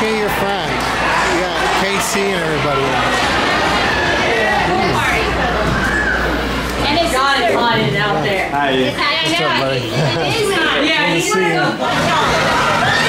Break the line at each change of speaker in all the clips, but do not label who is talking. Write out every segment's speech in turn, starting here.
get your friends. You got Casey and everybody else. And it's God is on it out there. Hi. What's up, buddy? it is on. Yeah, he's going to go.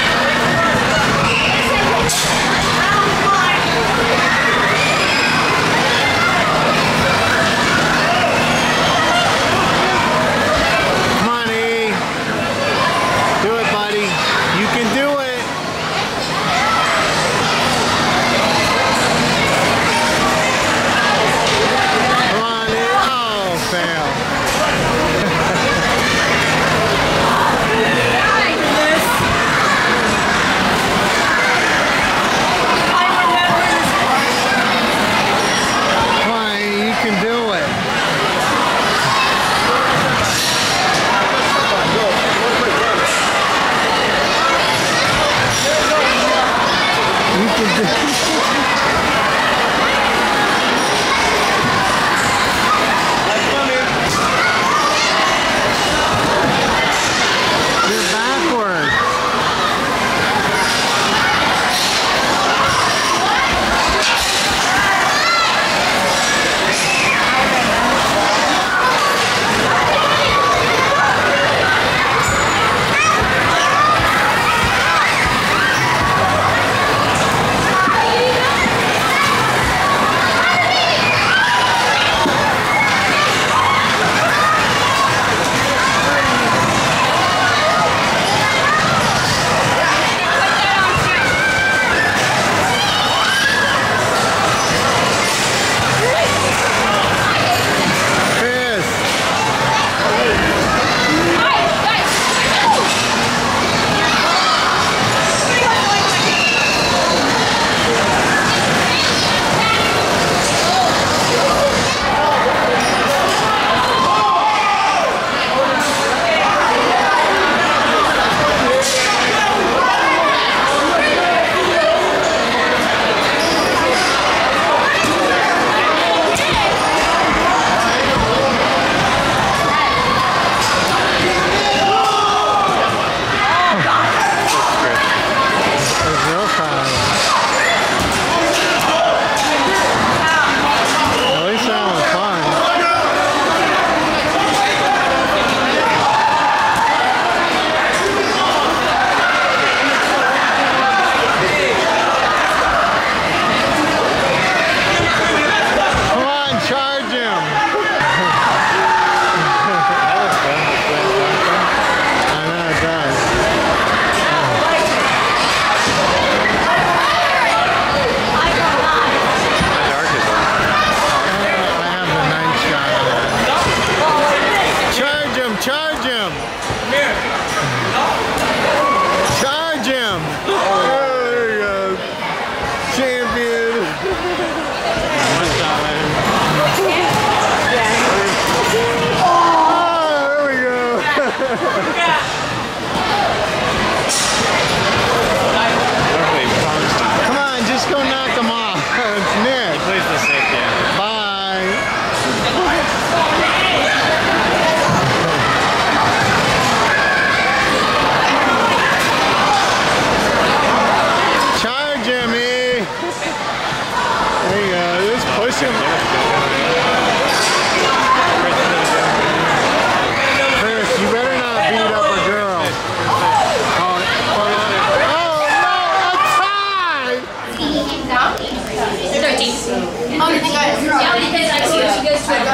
You?
Yeah, because I see she goes to a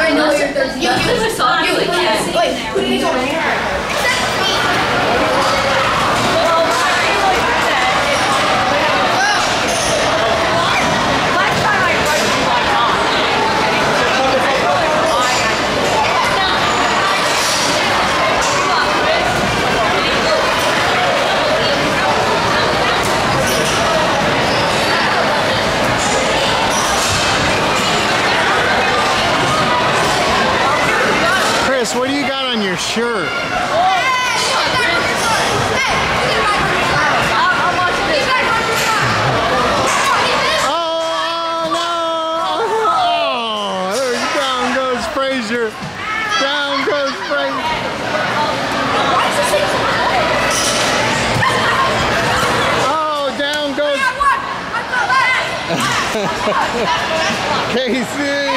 I know you're thirteen. You, you saw you. Wait, who did you go?
Chris, what do you got on your shirt? Frazier.
Down goes Frazier. Oh, down goes. Casey.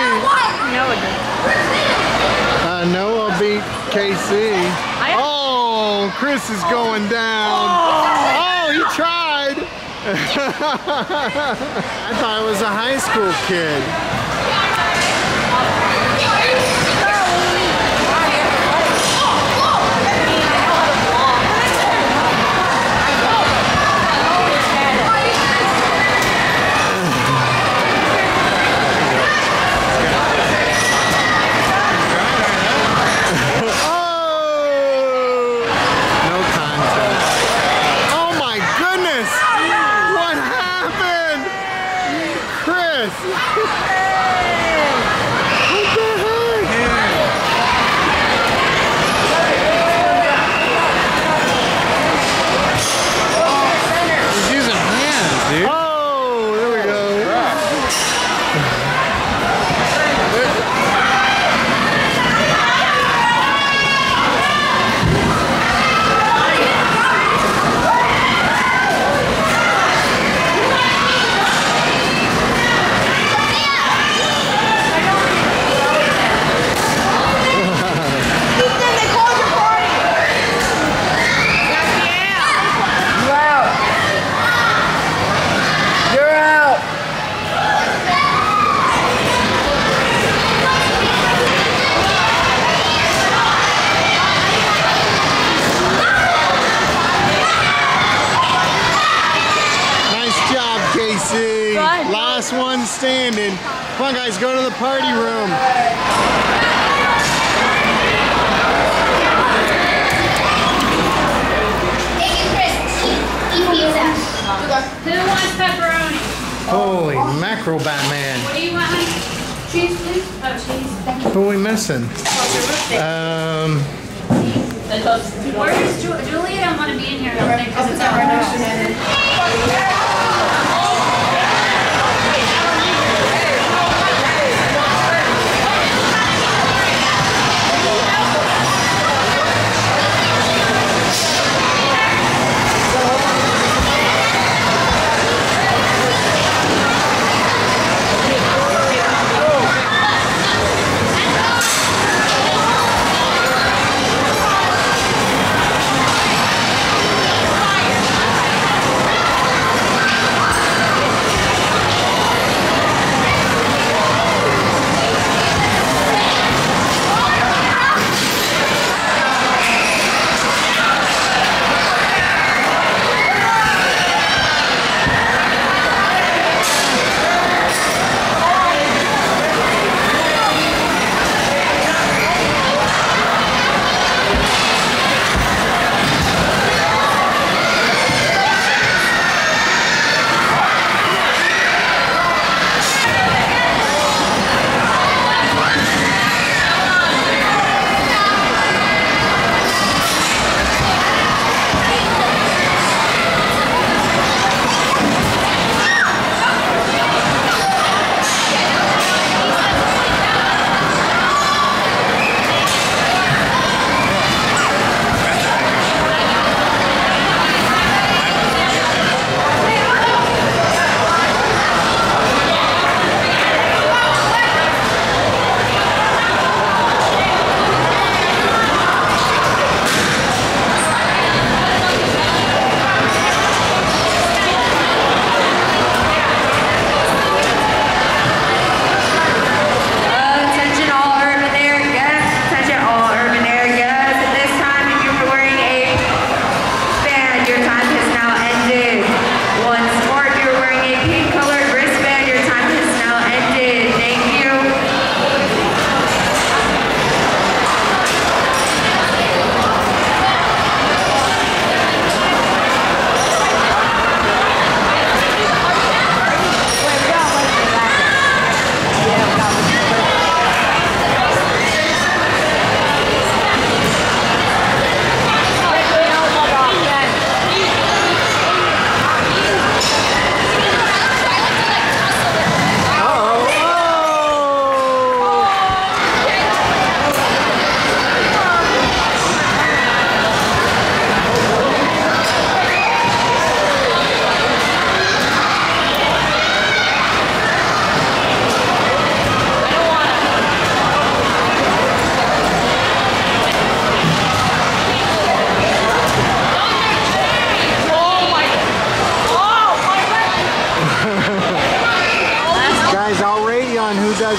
Uh, Noah beat Casey. Oh, Chris is going down. Oh, he tried. I thought it was a high school kid. Chris! What the heck?
He's using hands, dude.
Oh, there we go.
You're out.
Nice job, Casey.
Good.
Last one standing. Come on, guys, go to the party room.
Take it, Chris. Eat, eat pizza.
Who wants pepperoni?
Holy macro Batman.
What do you want, honey? Cheese, please? Oh, cheese.
Who are we missing? Um,
Where's Ju- Julie? don't want to be in here, I don't think, 'cause it's our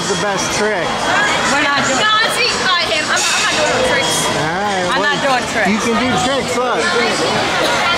does the best trick.
We're not doing
No, I see him. I'm, I'm not doing no tricks.
All right.
I'm
what-
not doing tricks.
You can do tricks. Look.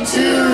Birthday